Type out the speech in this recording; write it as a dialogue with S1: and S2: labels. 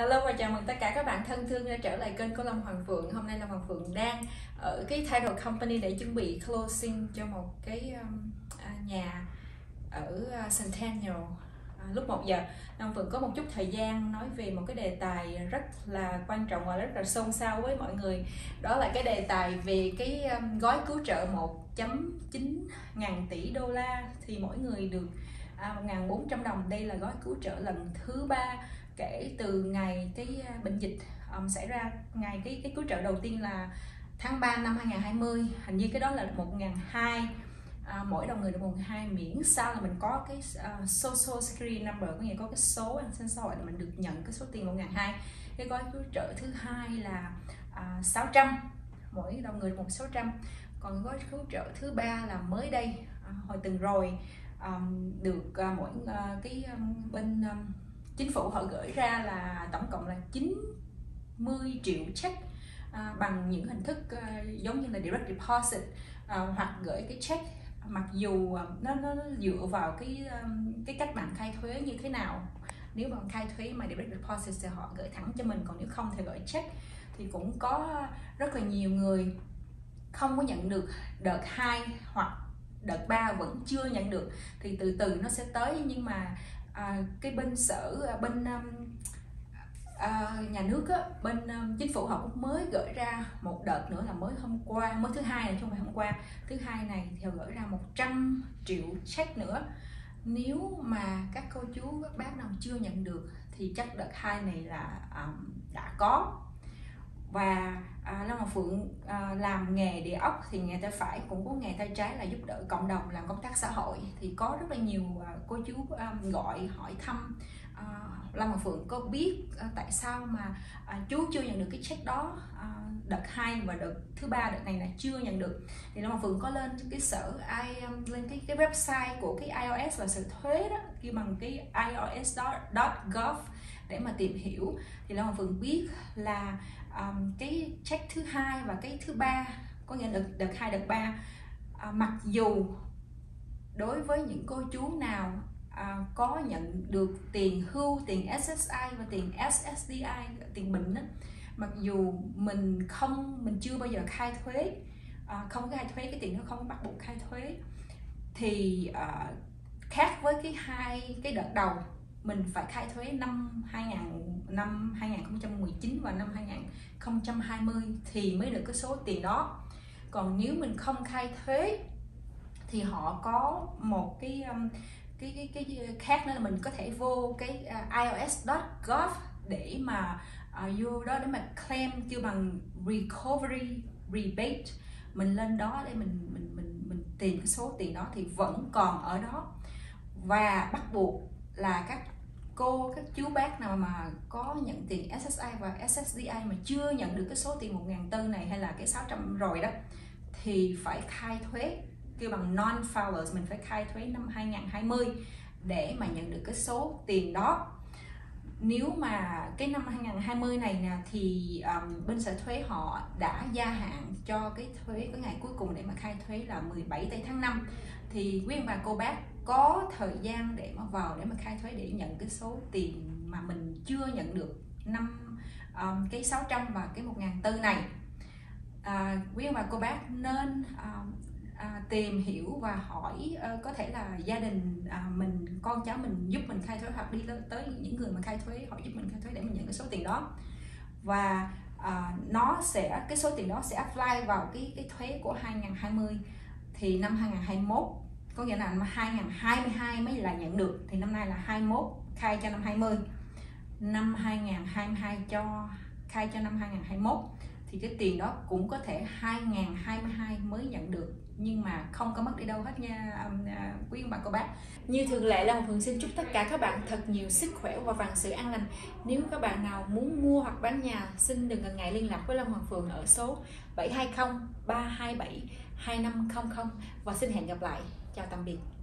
S1: Hello và chào mừng tất cả các bạn thân thương đã trở lại kênh của Lâm Hoàng Phượng. Hôm nay Lâm Hoàng Phượng đang ở cái title company để chuẩn bị closing cho một cái um, à, nhà ở à, Centennial à, lúc 1 giờ. Lâm Phượng có một chút thời gian nói về một cái đề tài rất là quan trọng và rất là xôn xao với mọi người. Đó là cái đề tài về cái um, gói cứu trợ 1.9 ngàn tỷ đô la thì mỗi người được à, 1.400 đồng. Đây là gói cứu trợ lần thứ ba kể từ ngày cái à, bệnh dịch um, xảy ra ngày cái cái cứu trợ đầu tiên là tháng 3 năm 2020 hình như cái đó là một ngàn hai à, mỗi đồng người được một hai miễn. Sao là mình có cái uh, social security number có nghĩa có cái số an sinh xã hội là mình được nhận cái số tiền một ngàn hai. Cái gói cứu trợ thứ hai là à, uh, 600 mỗi đồng người được một 600 còn gói cứu trợ thứ ba là mới đây uh, hồi từng rồi um, được uh, mỗi uh, cái um, bên um, chính phủ họ gửi ra là tổng cộng là 90 triệu check à, bằng những hình thức à, giống như là direct deposit à, hoặc gửi cái check mặc dù à, nó, nó dựa vào cái à, cái cách bạn khai thuế như thế nào. Nếu bạn khai thuế mà direct deposit thì họ gửi thẳng cho mình còn nếu không thì gửi check. Thì cũng có rất là nhiều người không có nhận được đợt 2 hoặc đợt 3 vẫn chưa nhận được. Thì từ từ nó sẽ tới nhưng mà à, cái bên sở à, bên um, à, nhà nước á, bên um, chính phủ họ cũng mới gửi ra một đợt nữa là mới hôm qua mới thứ hai này không phải hôm qua. Thứ hai này thì họ gửi ra 100 triệu check nữa. Nếu mà các cô chú các bác nào chưa nhận được thì chắc đợt hai này là um, đã có và à, Lâm Ngọc Phượng à, làm nghề địa ốc thì nghề tay phải cũng có nghề tay trái là giúp đỡ cộng đồng làm công tác xã hội. Thì có rất là nhiều à, cô chú à, gọi hỏi thăm à, Lâm Ngọc Phượng có biết à, tại sao mà à, chú chưa nhận được cái check đó à, đợt 2 và đợt thứ ba đợt này là chưa nhận được. Thì long hoàng Phượng có lên cái sở ai um, lên cái cái website của cái ios và sở thuế đó kêu bằng cái ios.gov để mà tìm hiểu. Thì long hoàng Phượng biết là um, cái check thứ hai và cái thứ ba có nghĩa là đợt đợt hai đợt ba à, mặc dù đối với những cô chú nào à, có nhận được tiền hưu tiền SSI và tiền SSDI tiền bệnh đó, mặc dù mình không mình chưa bao giờ khai thuế uh, không khai thuế cái tiền nó không bắt buộc khai thuế thì uh, khác với cái hai cái đợt đầu mình phải khai thuế năm 2000 năm 2019 và năm 2020 thì mới được cái số tiền đó. Còn nếu mình không khai thuế thì họ có một cái um, cái cái cái khác nữa là mình có thể vô cái à, ios.gov để mà uh, vô đó để mà claim kêu bằng recovery rebate. Mình lên đó để mình mình mình mình tìm cái số tiền đó thì vẫn còn ở đó. Và bắt buộc là các cô các chú bác nào mà có nhận tiền SSI và SSDI mà chưa nhận được cái số tiền 1 ngàn tư này hay là cái 600 rồi đó thì phải khai thuế. Kêu bằng non filers mình phải khai thuế năm 2020 để mà nhận được cái số tiền đó nếu mà cái năm 2020 này nè thì um, bên sở thuế họ đã gia hạn cho cái thuế cái ngày cuối cùng để mà khai thuế là 17 tây tháng 5 thì quý ông bà cô bác có thời gian để mà vào để mà khai thuế để nhận cái số tiền mà mình chưa nhận được năm um, cái 600 và cái 1 ngàn tư này. À, quý ông bà cô bác nên um, à, tìm hiểu và hỏi ờ, có thể là gia đình à, mình con cháu mình giúp mình khai thuế hoặc đi tới những người mà khai thuế họ giúp mình khai thuế để mình nhận cái số tiền đó. Và à, nó sẽ cái số tiền đó sẽ apply vào cái cái thuế của 2020 thì năm 2021 có nghĩa là năm 2022 mới là nhận được thì năm nay là 21 khai cho năm 20 năm 2022 cho khai cho năm 2021 thì cái tiền đó cũng có thể 2022 mới nhận được nhưng mà không có mất đi đâu hết nha um, uh, quý ông bà cô bác. Như thường lệ là một thường xin chúc tất cả các bạn thật nhiều sức khỏe và vạn sự an lành. Nếu các bạn nào muốn mua hoặc bán nhà xin đừng ngần ngại liên lạc với Lâm Hoàng phường ở số 720 327 2500 và xin hẹn gặp lại. Chào tạm biệt.